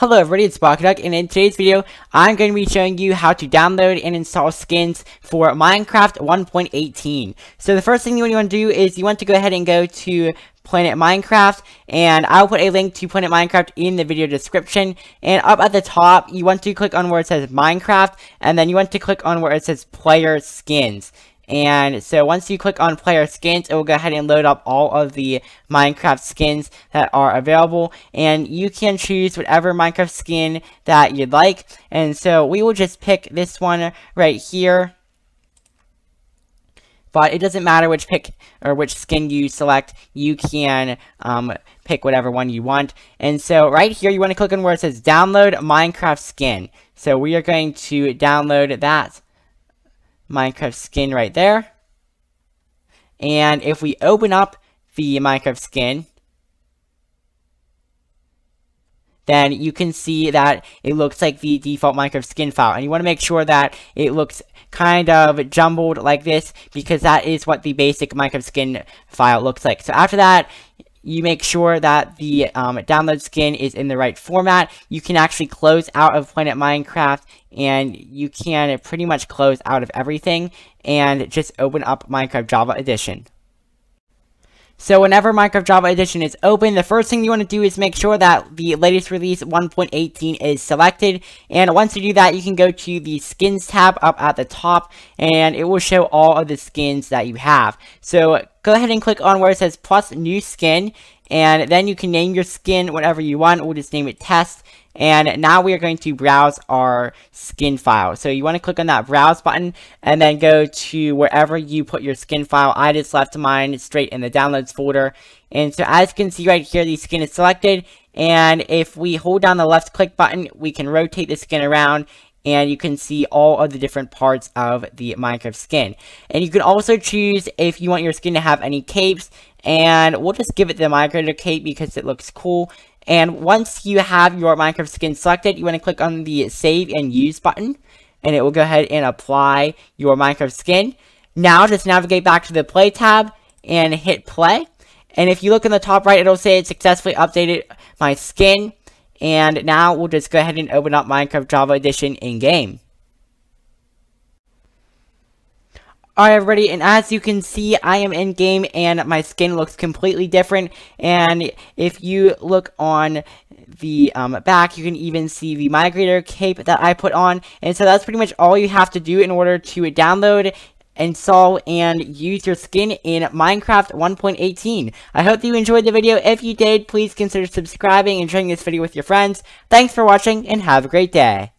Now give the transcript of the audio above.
Hello everybody, it's Duck, and in today's video, I'm going to be showing you how to download and install skins for Minecraft 1.18. So the first thing you want to do is you want to go ahead and go to Planet Minecraft, and I'll put a link to Planet Minecraft in the video description, and up at the top, you want to click on where it says Minecraft, and then you want to click on where it says Player Skins. And so once you click on player skins, it will go ahead and load up all of the Minecraft skins that are available. And you can choose whatever Minecraft skin that you'd like. And so we will just pick this one right here. But it doesn't matter which pick or which skin you select, you can um, pick whatever one you want. And so right here, you want to click on where it says download Minecraft skin. So we are going to download that Minecraft skin right there. And if we open up the Minecraft skin, then you can see that it looks like the default Minecraft skin file. And you want to make sure that it looks kind of jumbled like this because that is what the basic Minecraft skin file looks like. So after that, you make sure that the um, download skin is in the right format. You can actually close out of Planet Minecraft and you can pretty much close out of everything and just open up Minecraft Java Edition. So whenever Minecraft Java Edition is open, the first thing you want to do is make sure that the latest release 1.18 is selected. And once you do that, you can go to the skins tab up at the top and it will show all of the skins that you have. So go ahead and click on where it says plus new skin and then you can name your skin whatever you want. We'll just name it test and now we are going to browse our skin file. So you want to click on that browse button and then go to wherever you put your skin file. I just left mine straight in the downloads folder. And so as you can see right here, the skin is selected. And if we hold down the left click button, we can rotate the skin around and you can see all of the different parts of the Minecraft skin. And you can also choose if you want your skin to have any capes, and we'll just give it the Migrator cape because it looks cool. And once you have your Minecraft skin selected, you want to click on the Save and Use button, and it will go ahead and apply your Minecraft skin. Now, just navigate back to the Play tab and hit Play. And if you look in the top right, it'll say it successfully updated my skin. And now we'll just go ahead and open up Minecraft Java Edition in-game. Alright everybody, and as you can see, I am in-game and my skin looks completely different, and if you look on the um, back, you can even see the migrator cape that I put on, and so that's pretty much all you have to do in order to download install and use your skin in Minecraft 1.18. I hope you enjoyed the video. If you did, please consider subscribing and sharing this video with your friends. Thanks for watching, and have a great day.